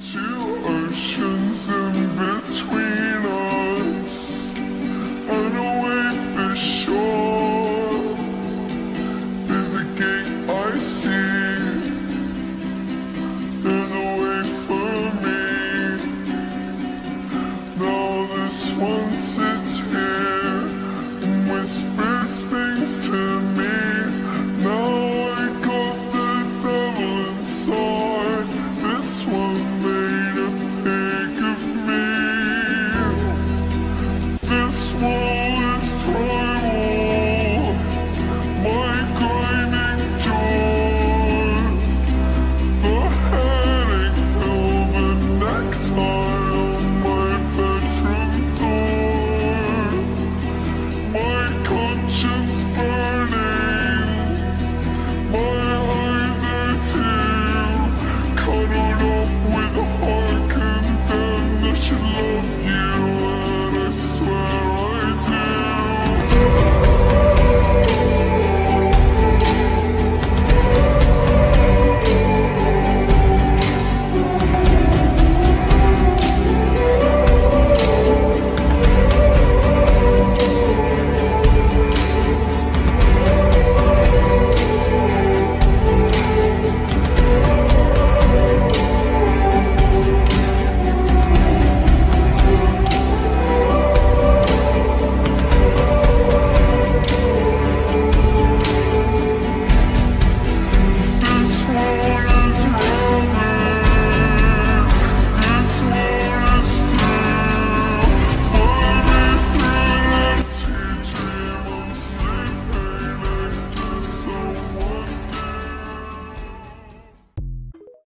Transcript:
Two oceans in between us. And away for sure. There's a gate I see. There's a way for me. Now this one